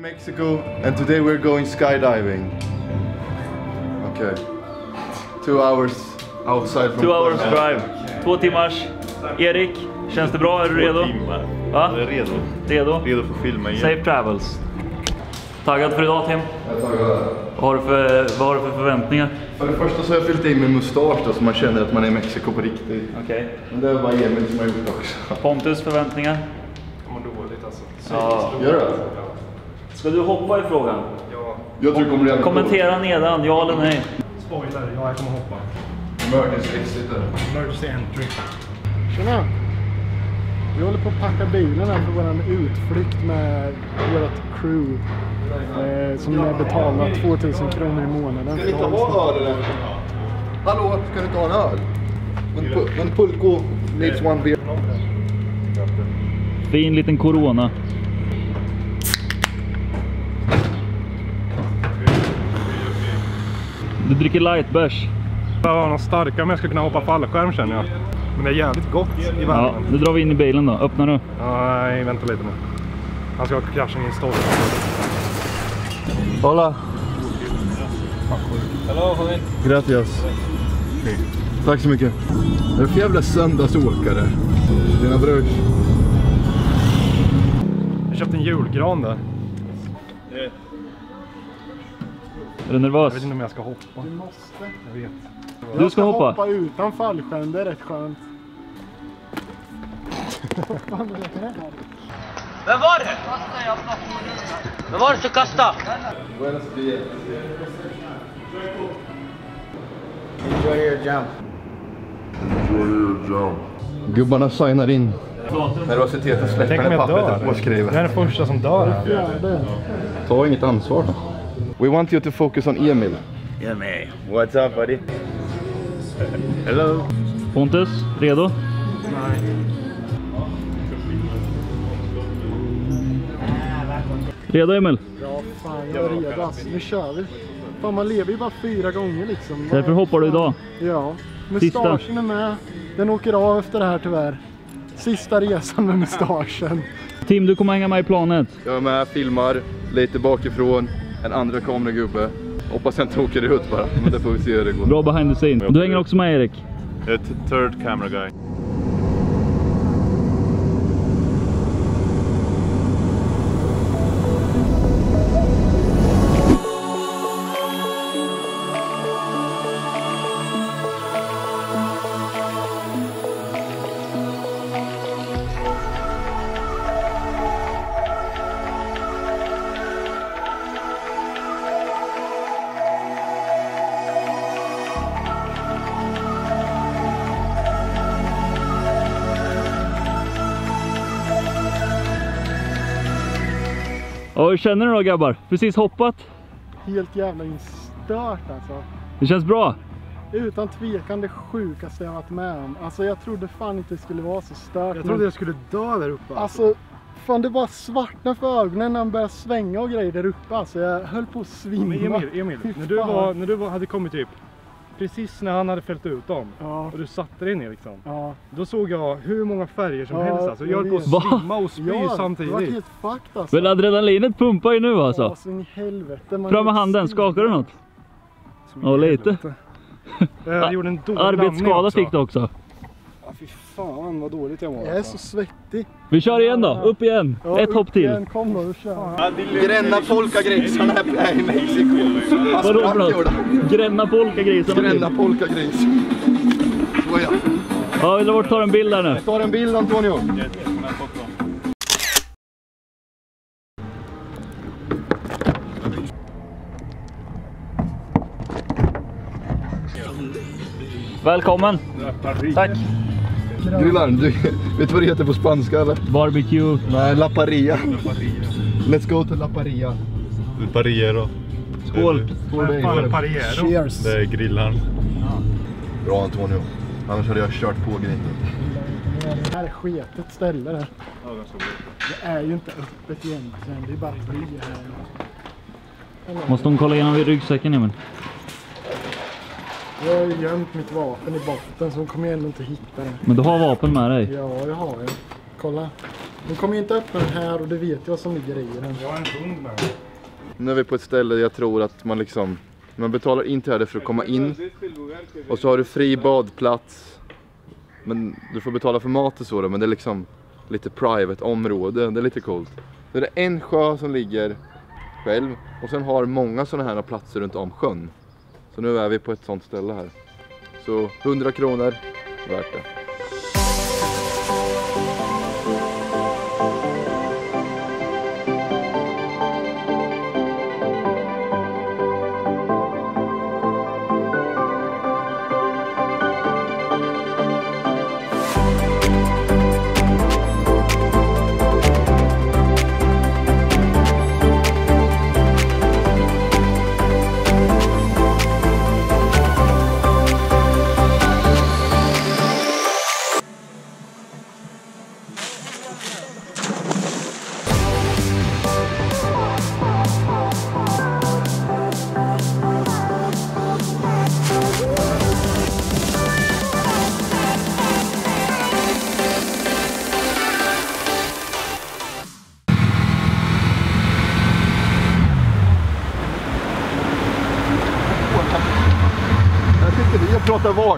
in Mexico and today we're going skydiving. Okay. Two hours outside from Two hours Puebla. drive. Två timmars. Erik, känns det bra? Är du redo? timmar. Va? Jag är redo. Redo? Redo för filma igen. Safe travels. Taggad för idag Tim? Jag tar det. Vad har du för, vad har du för förväntningar? För det första så har jag fyllt i min mustasch då så man känner att man är i Mexiko på riktigt. Okej. Men det är bara Emil som har gjort det också. Pontus förväntningar? Jag mår dåligt alltså. Ja. Gör det? Ska du hoppa i frågan? Ja. Jag tror kommer jävligt Kommentera nedan, ja eller nej? Spoiler, ja jag kommer hoppa. Emergency exit där. Emergency entry. Tjena! Vi håller på att packa bilen här för vår utflykt med vårt crew. Eh, som är betalat 2000 kronor i månaden. Ska ni inte ha öl eller? Hallå, ska ni inte ha en öl? En, pu- en pulko needs one beer. Fin liten corona. Du dricker lightbärs. Jag har någon starkare om jag ska kunna hoppa fallskärm känner jag. Men det är jävligt gott i Ja, värmen. nu drar vi in i bilen då. Öppna nu. Nej, vänta lite nu. Han ska krascha in i en stolpe. Hola. Gracias. Tack så mycket. Vad är det för jävla söndagsåkare? Dina bröds. Jag köpte en julgran där. Du Jag nervös? vet inte om jag ska hoppa. Du måste. Jag vet. Du ska hoppa. hoppa utan fallskärm, det är rätt skönt. Är? Vem var det? Vem var det som kastade? Buenos dias. Gubbarna signar in. Nervositeten släpper när jag pappret är dör. Jag är påskrivet. den första som dör. Ta inget ansvar då. We want you to focus on Emil. Yeah man. What's up buddy? Hello. Pontus, redo? Redo Emil? Ja, fan jag är redo alltså. Nu kör vi. Fan man lever ju bara fyra gånger liksom. Därför hoppar du idag. Ja. Mustaschen är med. Den åker av efter det här tyvärr. Sista resan med mustaschen. Tim, du kommer hänga med i planet. Jag är med, filmar lite bakifrån. En andra kameragubbe. Hoppas jag inte åker ut bara. Men det får vi se hur det går. Bra behind the scene. Du hänger också med Erik. Ett third camera guy. Ja, hur känner ni då grabbar? Precis hoppat. Helt jävla instört alltså. Det känns bra. Utan tvekan det sjukaste jag varit med om. Alltså jag trodde fan inte det skulle vara så stört. Jag trodde jag skulle dö där uppe. Alltså, fan det bara svartnade för ögonen när han började svänga och grejer där uppe. Alltså jag höll på att svimma. Men Emil, Emil. När du, var, när du var, hade kommit typ precis när han hade fällt ut dem Ja, och du satte dig ner liksom. ja. Då såg jag hur många färger som Ja, helst alltså. Jag höll på att svimma och spy ja, det var samtidigt. helt fucked alltså. Men adrenalinet pumpar ju nu Ja, alltså. så in i helvete. Man Fram med handen, skakar du något? Ja, lite. Jag gjorde en dålig Arbetsskada fick du också. Ja, fy fan vad dåligt jag var. Jag är så svettig. Vi kör igen då, upp igen. Ja, Ett upp hopp till. igen. Kom då, då kör vi. Gränna polkagrisarna är i Mexiko. Vadå för något? Gränna polkagrisarna Gränna polkagris. Såja. Ja, vi drar bort och tar en bild där nu. Vi tar en bild Antonio. Välkommen. Tack. Grillaren, du, vet du vad det heter på spanska eller? Barbecue. Nej, La Paria. Let's go to La Paria. Pariero. Skål. Cheers. Det är grillaren. Bra Antonio. Annars hade jag kört på grinen. Det här är sketet ställe där. Det är ju inte öppet egentligen. Det är bara bly här. Måste hon kolla igenom ryggsäcken Emil? Jag har ju gömt mitt vapen i botten så hon kommer ju ändå inte hitta det. Men du har vapen med dig. Ja, det har jag. Kolla. De kommer ju inte öppna den här och det vet jag som ligger i den. Jag har en hund med. Nu är vi på ett ställe där jag tror att man liksom man betalar inträde för att komma in och så har du fri badplats men du får betala för mat och så då, men det är liksom lite private område, det är lite coolt. Så är det en sjö som ligger själv och sen har många sådana här platser runt om sjön. Så nu är vi på ett sånt ställe här. Så 100 kronor, värt det.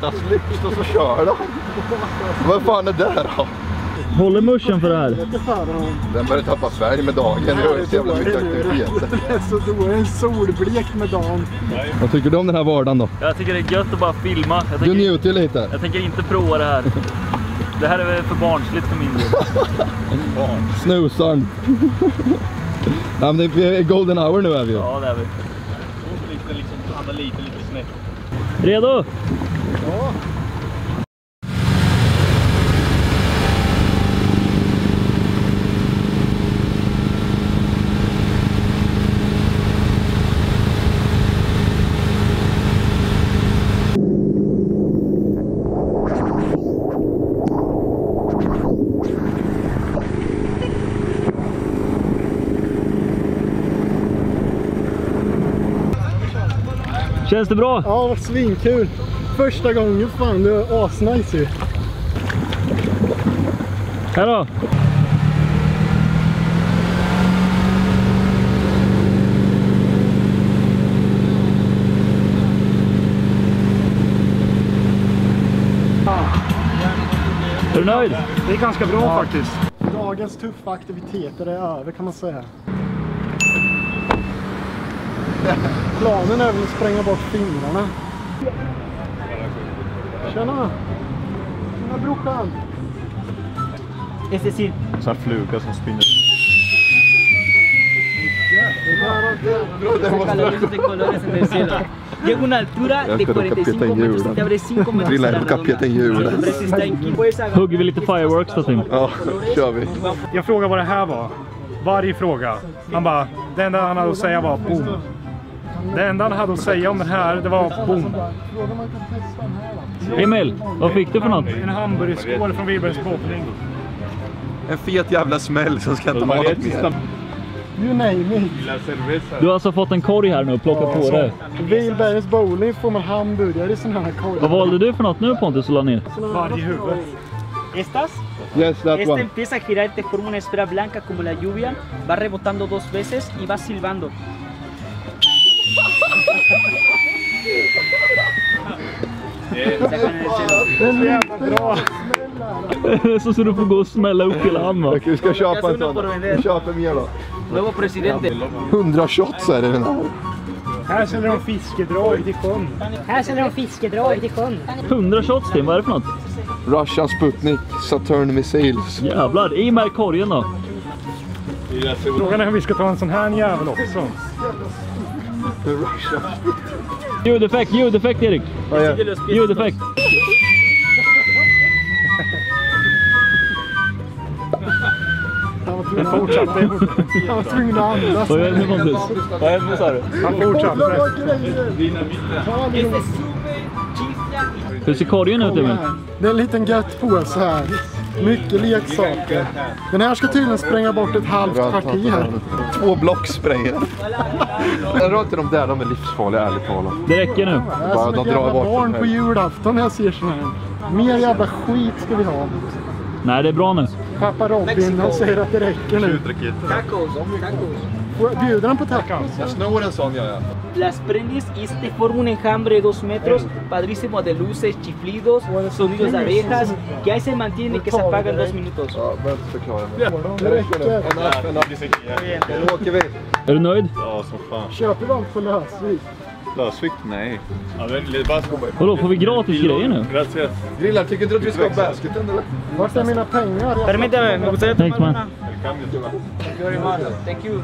Vi och så kör de. Vad fan är det då? Håller muschen för det här? Den börjar tappa färg med dagen. Det är så jävla mycket aktiviteter. Det är så då är en solblek med dagen. Vad tycker du om den här vardagen då? Jag tycker det är gött att bara filma. Jag Du tänker, njuter ju lite. jag tänker inte prova det här. Det här är för barnsligt för min del. Snusaren. ja, men det är golden hour nu är vi ju. Ja, det är vi. Redo? Känns det bra? Ja, vad svinkul. Första gången fan, det var asnice ju. Här då? Är du nöjd? Det är ganska bra faktiskt. Dagens tuffa aktiviteter är över kan man säga. Planen är väl att spränga bort fingrarna. Tjena! Tjena brorsan! Es decir, Så här fluga som spinner. calores de colores en el cielo. Llega a una altura Jag de ska råka peta 45 in metros y te abre 5 metros Trilla a la in på redonda. kapeten hjulen. Hugger vi lite fireworks då Tim? Ja, kör vi. Jag frågade vad det här var. Varje fråga. Han bara, det enda han hade att säga var boom. Det enda han hade att säga om den här, det var boom. Fråga om man kan testa den här. Emil, vad fick du för något? En hamburgerskål från Wibergs bowling. En fet jävla smäll som ska inte ha något mer. You name it. Du har alltså fått en korg här nu och plockat på dig. Wilbergs bowling får man hamburgare i sån här korg. Vad valde du för något nu Pontus och la ner? Varje huvud. Estas, Yes, that esta one. empieza a girar, te forma una esfera blanca como la lluvia, va rebotando dos veces y va silbando. Det är så jävla bra. så, så du får gå och smälla upp hela hand va? Okej, vi ska köpa en sån. Vi köper mer då. Nuevo presidente. 100 shots är det den här. Här säljer de fiskedrag till sjön. Här säljer de fiskedrag till sjön. 100 shots Tim, vad är det för något? Russian Sputnik Saturn Missiles. Jävlar, i med korgen då. Frågan är om vi ska ta en sån här jävel också. Ljudeffekt, ljudeffekt Erik. Ljudeffekt. Han var tvungen att fortsätta. Han var tvungen att andas. Vad du Pontus? Vad hände sa du? Han fortsatte. Hur ser korgen ut Emil? Det är en liten gött påse här. Mycket leksaker. Den här ska tydligen spränga bort ett halvt parti här. Två block spränger. Jag rör inte de där, de är livsfarliga ärligt talat. Det räcker nu. Det är Bara som de ett drar jävla bort barn på julafton när jag ser såna här. Mer jävla skit ska vi ha. Nej, det är bra nu. pappa Robin och säger att det räcker nu. Tacos, tacos. Bjuder han på tacos? Jag snor en sån gör jag. Las prendes y este forma un enjambre de dos metros, padrísimo de luces, chiflidos, sonidos de abejas, que ahí se mantiene que se apaga en dos minutos. Ja, behöver inte förklara. Det räcker. Nu åker vi. Är du nöjd? Ja, som fan. Köper vi allt på lösvik? Lösvikt? Nej. Ja, men Vasco. Vadå, får vi gratis grejer nu? Gracias. Grillar, tycker du att vi ska ha basketen eller? Vart är mina pengar? Permítame, me gustaría tomar una. Thank you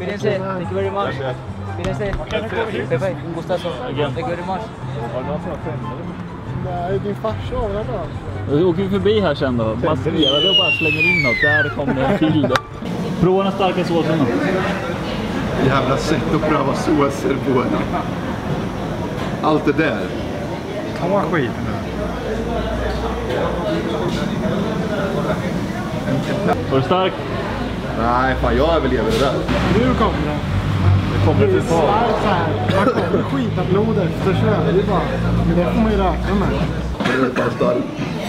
very much. Thank you. Cuídense. Thank you very much. Cuídense. Pepe, un gustazo. Thank you very much. Nej, din farsa har bra? Då åker vi förbi här sen då. Maskerade och bara slänger in något. Där kommer det en till då. Prova den starka såsen då. Jävla sätt att pröva såser på. Allt det där. Ta skiten nu. Var det stark? Nej, fan jag överlever det där. Nu kommer det. Det kommer Det till. Man kommer skita blod efter så är det bara. Men det får man ju räkna med.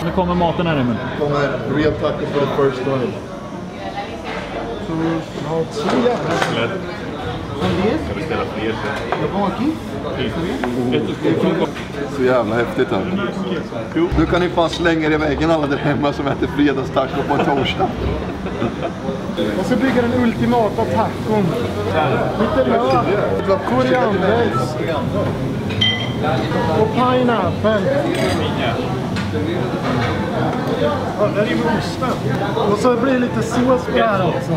Nu kommer maten här Emil. kommer real tacos for the first time. Så ja, så jävla. Fler Så jävla häftigt här. Nu kan ni fan slänga er i väggen alla där hemma som äter fredagstaco på en torsdag. Jag ska bygga den ultimata tacon. Lite lök, koriander och pineapple. Där är ju osten. Och så blir det lite sås på det här också.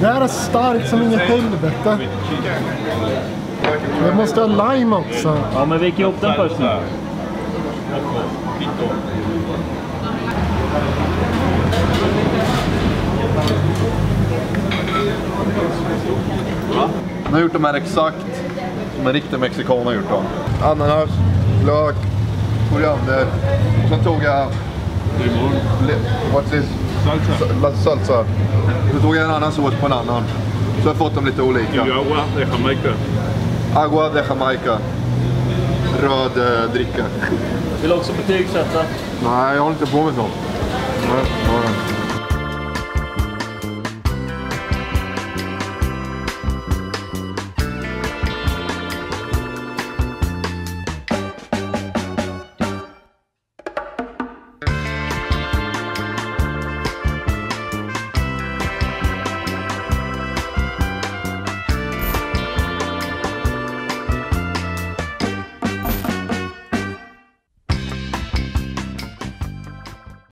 Det här är starkt som ingen helvete. Jag måste ha lime också. Ja, men vik ihop den först nu. Han har gjort de här exakt som en riktig mexikan har gjort dem. Ananas, lök, koriander. Och sen tog jag... What's this? Salsa. Salsa. Så tog jag en annan sås på en annan. Så har jag fått dem lite olika. agua de Jamaica. Agua de Jamaica. Röd eh, dricka. Vill också betygsätta. Nej, jag håller inte på med sånt. Nej, nej.